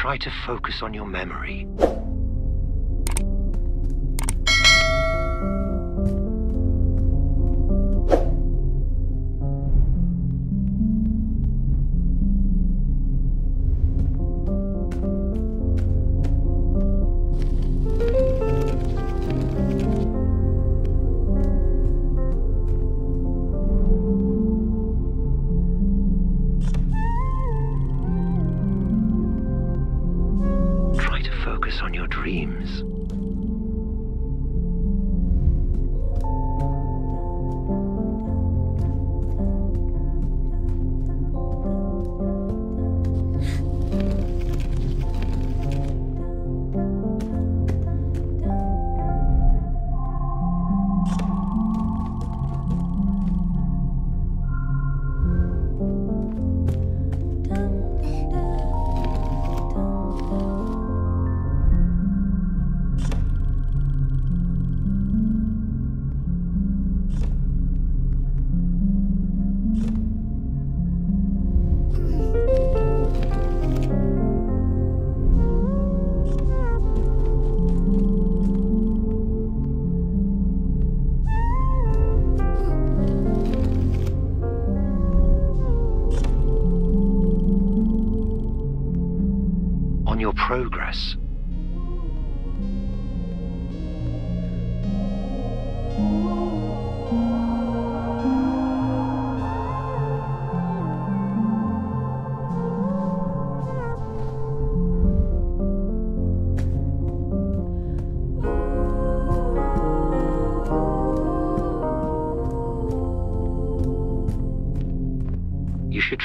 Try to focus on your memory.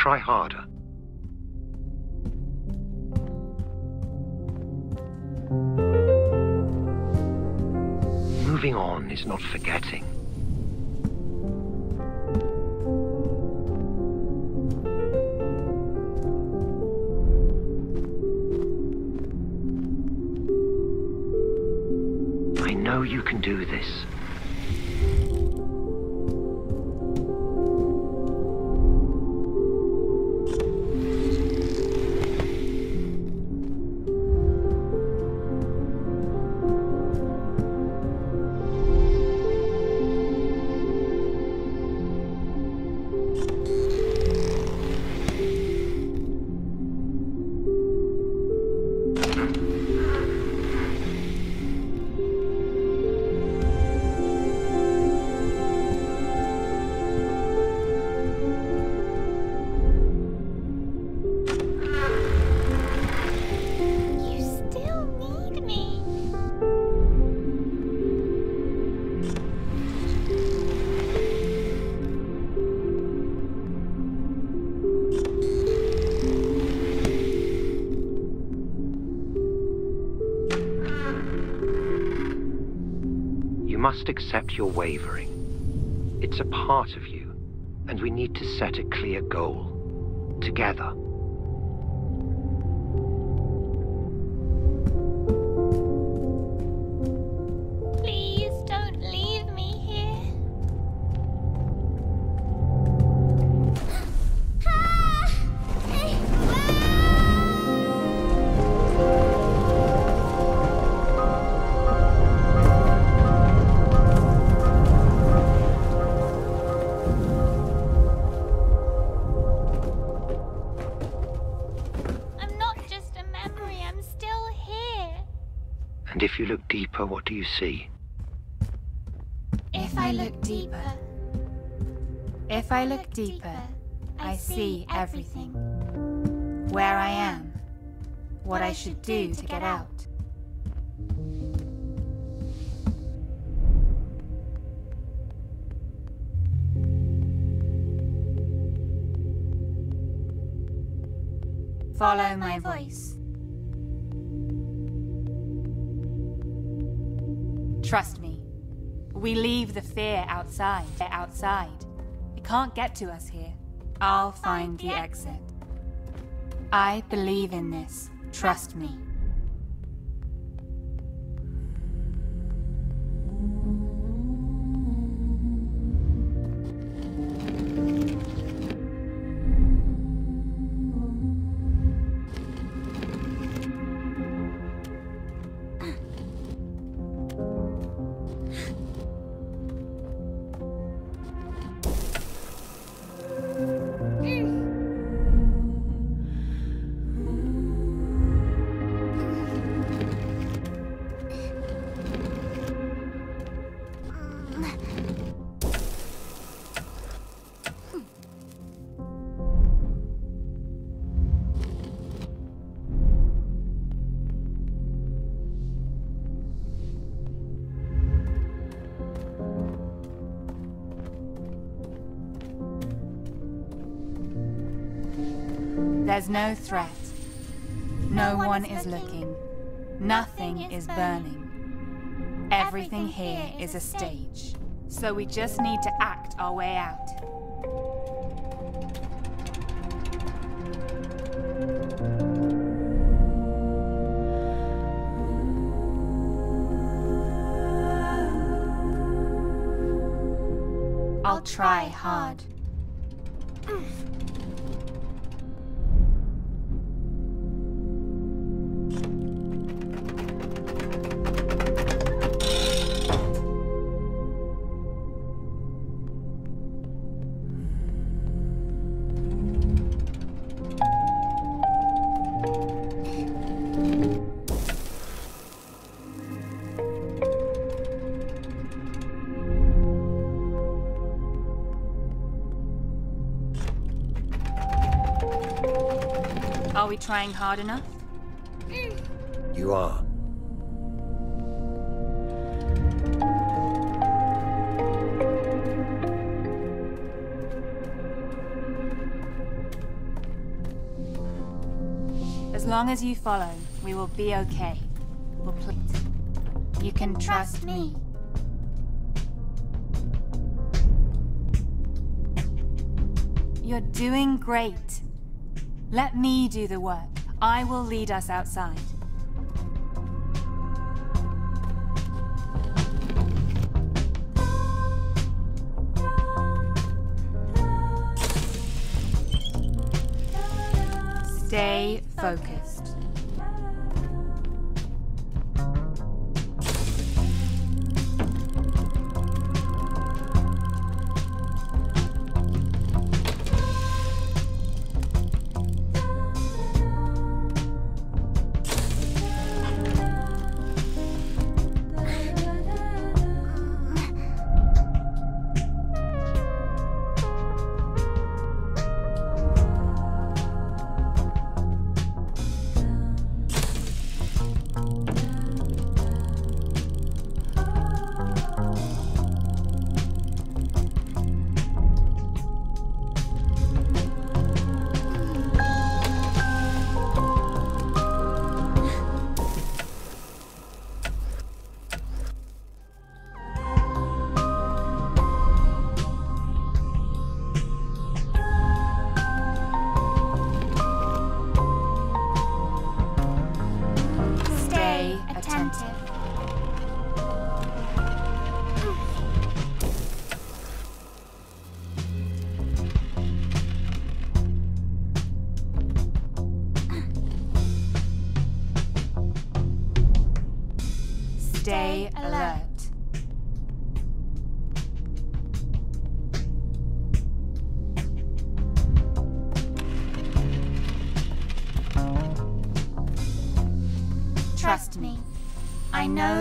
Try harder. Moving on is not forgetting. Must accept your wavering. It's a part of you, and we need to set a clear goal. Together. See? If I look deeper, if I look deeper, I see everything. Where I am, what I should do to get out. Follow my voice. Trust me. We leave the fear outside. Outside. It can't get to us here. I'll find the exit. I believe in this. Trust me. There's no threat. No one is looking. Nothing is burning. Everything here is a stage. So we just need to act our way out. I'll try hard. trying hard enough? You are. As long as you follow, we will be okay. We'll please. You can trust me. You're doing great. Let me do the work. I will lead us outside. Stay focused.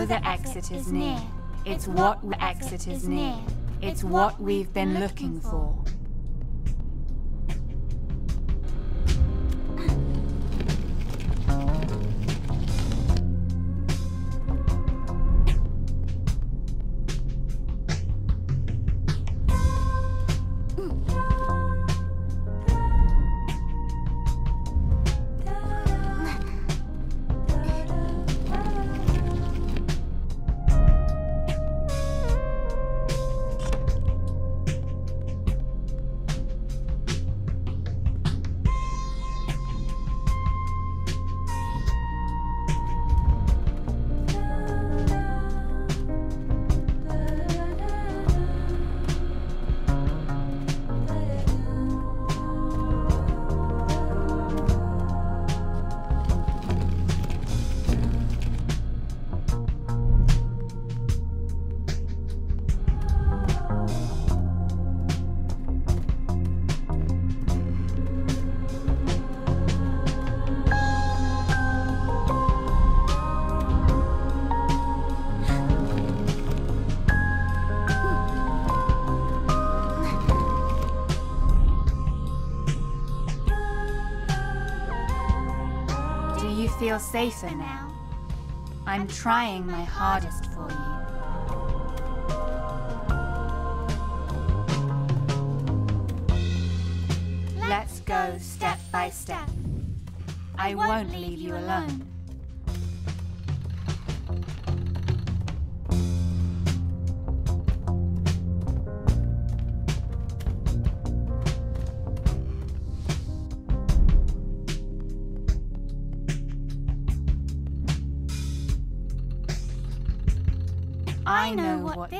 Know the exit is near. It's what the exit is near. It's what we've been looking for. Feel safer now? I'm trying my hardest for you. Let's go step by step. I won't leave you alone.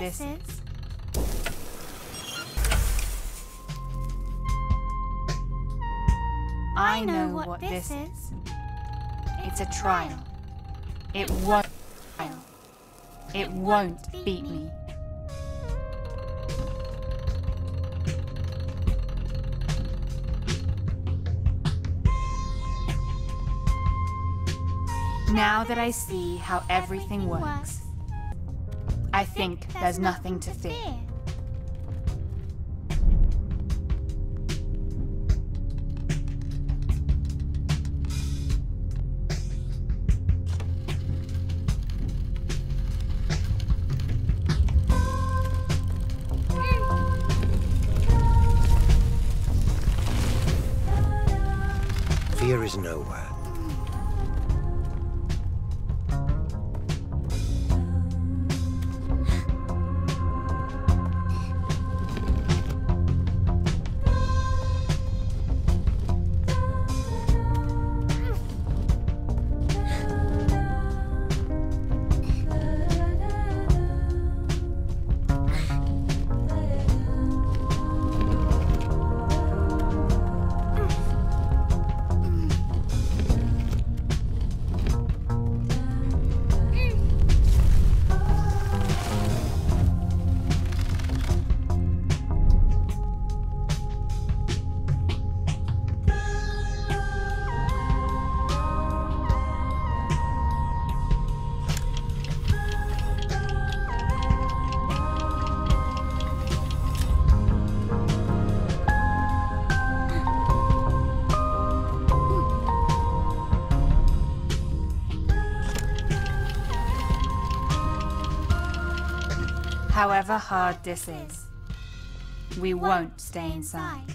Know this is. I know what this is. It's a trial. It won't. It won't beat me. Now that I see how everything works, I think there's nothing to fear. Fear is nowhere. However hard this is, we won't stay inside.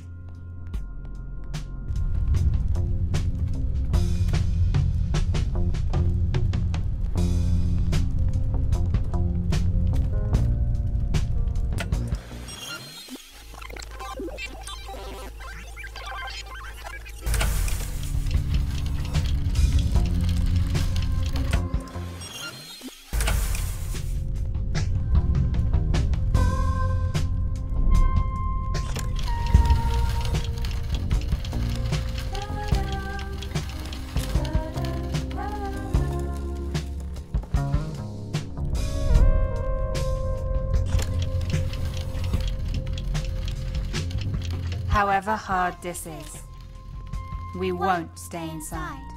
However hard this is, we won't stay inside.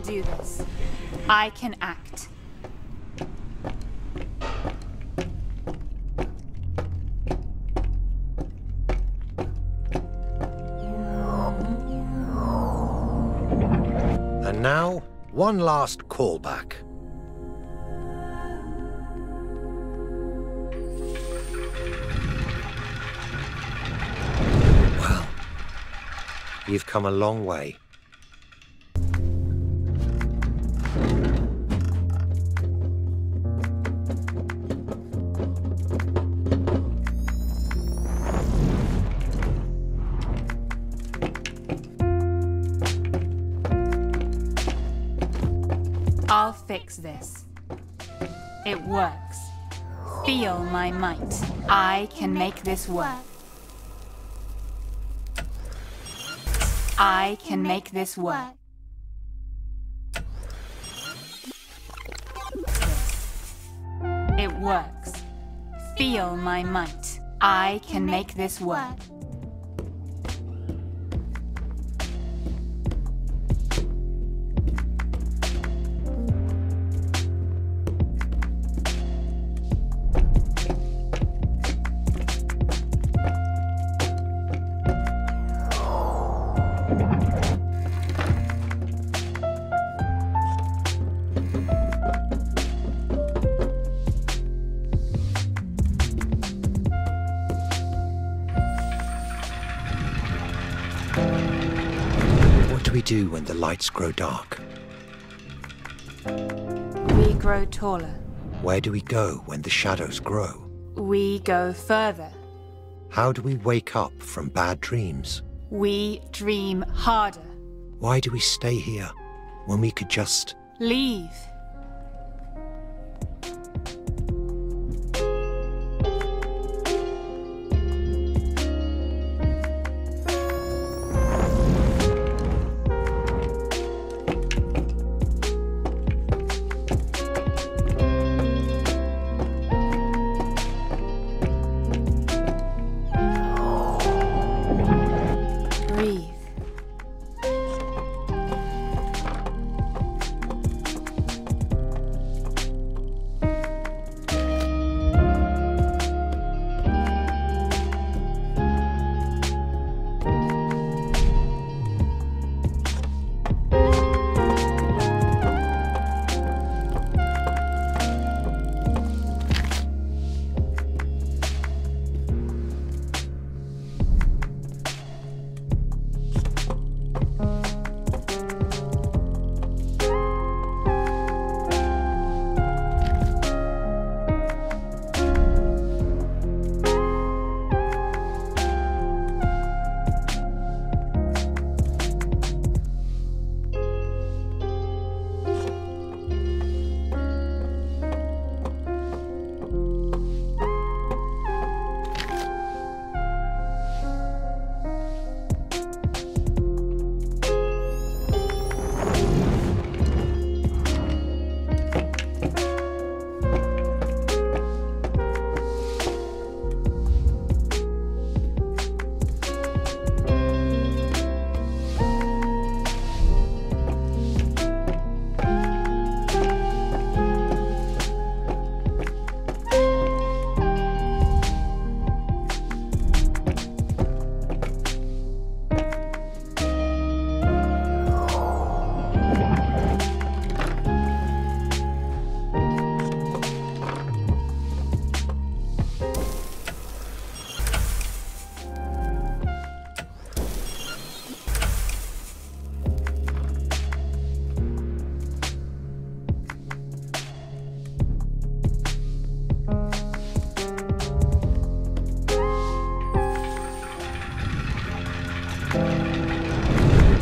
Do this. I can act. And now, one last callback. Well, you've come a long way. This. It works. Feel my might. I can make this work. I can make this work. It works. Feel my might. I can make this work. Do when the lights grow dark? We grow taller. Where do we go when the shadows grow? We go further. How do we wake up from bad dreams? We dream harder. Why do we stay here when we could just... Leave.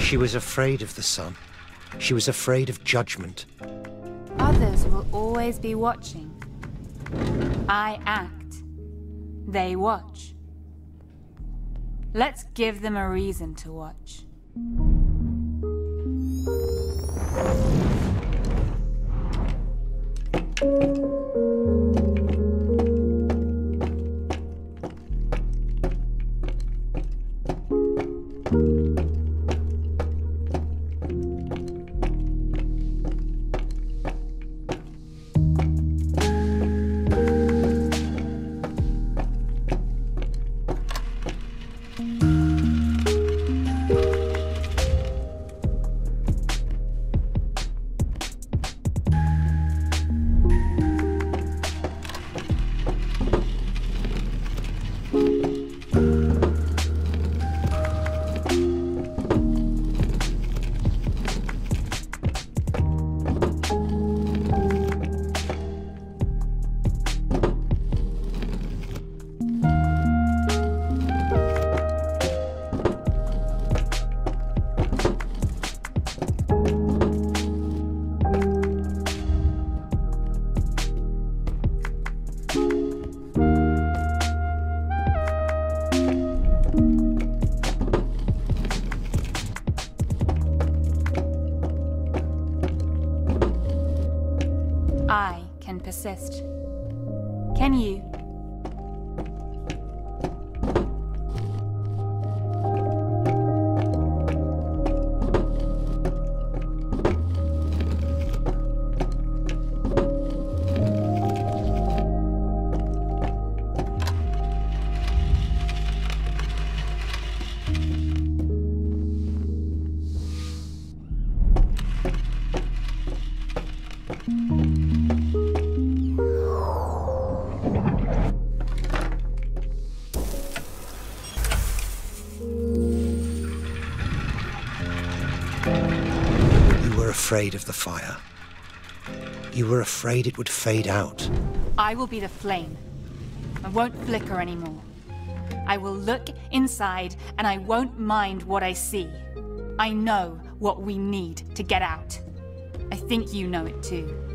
She was afraid of the sun. She was afraid of judgment. Others will always be watching. I act. They watch. Let's give them a reason to watch. Can afraid of the fire. You were afraid it would fade out. I will be the flame. I won't flicker anymore. I will look inside and I won't mind what I see. I know what we need to get out. I think you know it too.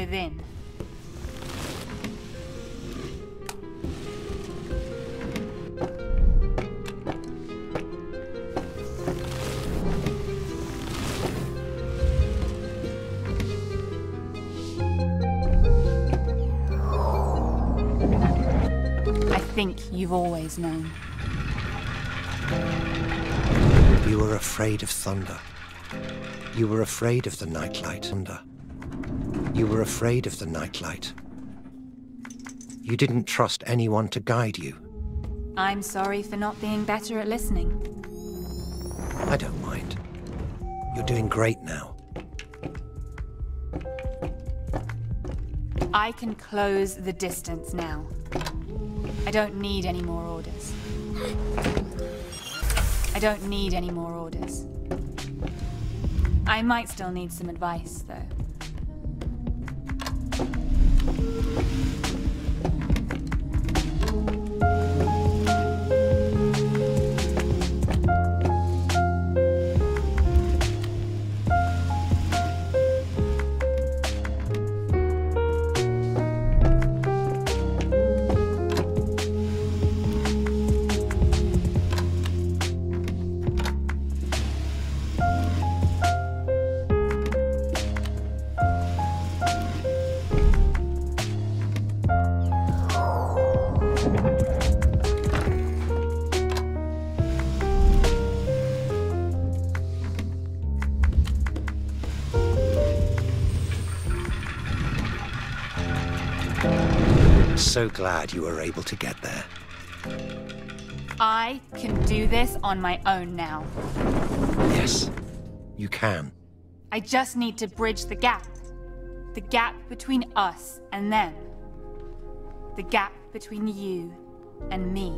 Within. I think you've always known. You were afraid of thunder. You were afraid of the nightlight. Thunder. You were afraid of the nightlight. You didn't trust anyone to guide you. I'm sorry for not being better at listening. I don't mind. You're doing great now. I can close the distance now. I don't need any more orders. I don't need any more orders. I might still need some advice, though. えっ? So glad you were able to get there. I can do this on my own now. Yes, you can. I just need to bridge the gap. The gap between us and them. The gap between you and me.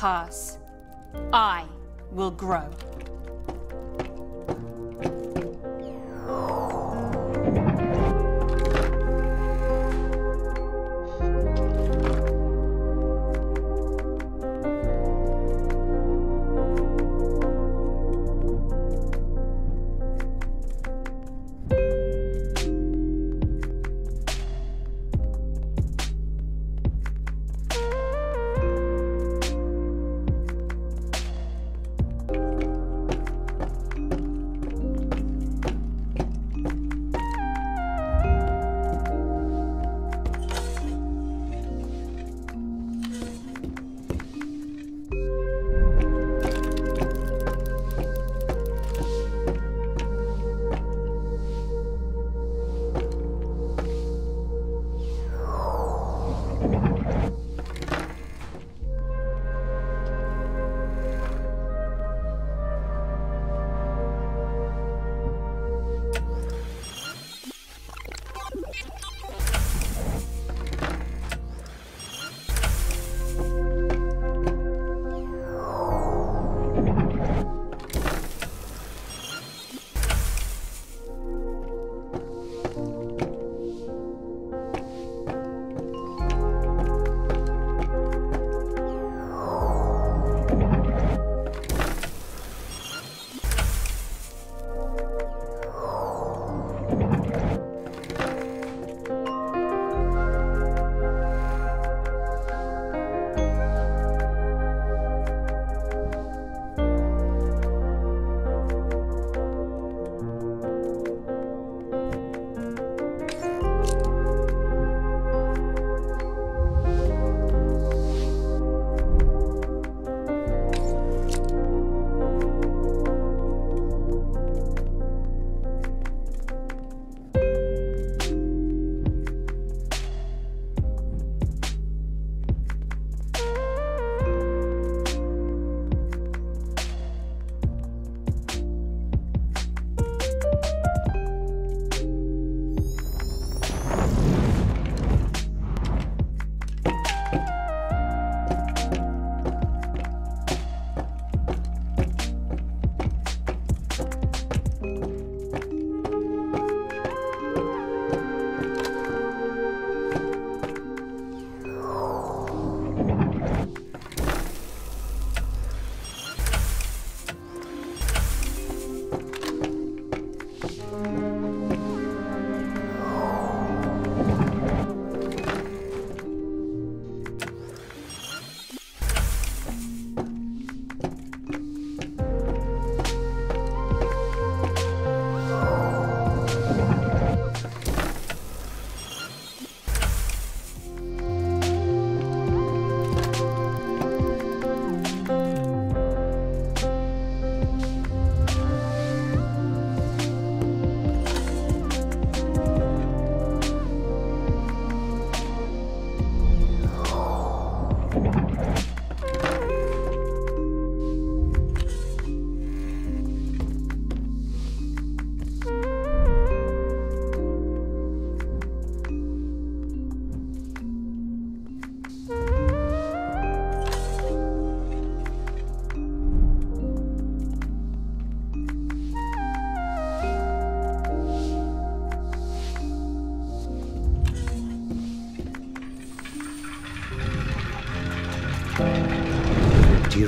Pass. I will grow.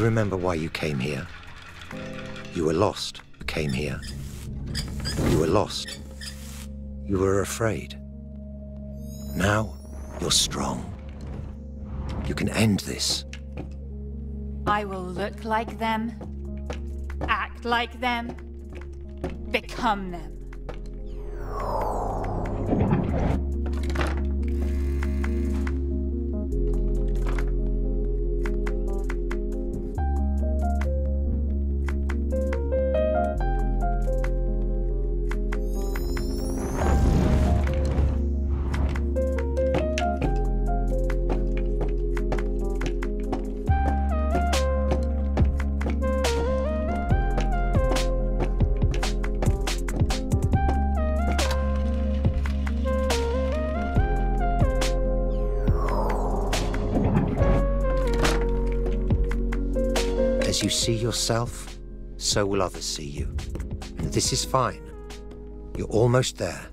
Remember why you came here? You were lost, you came here. You were lost. You were afraid. Now, you're strong. You can end this. I will look like them, act like them, become them. See yourself, so will others see you. And this is fine. You're almost there.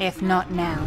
If not now.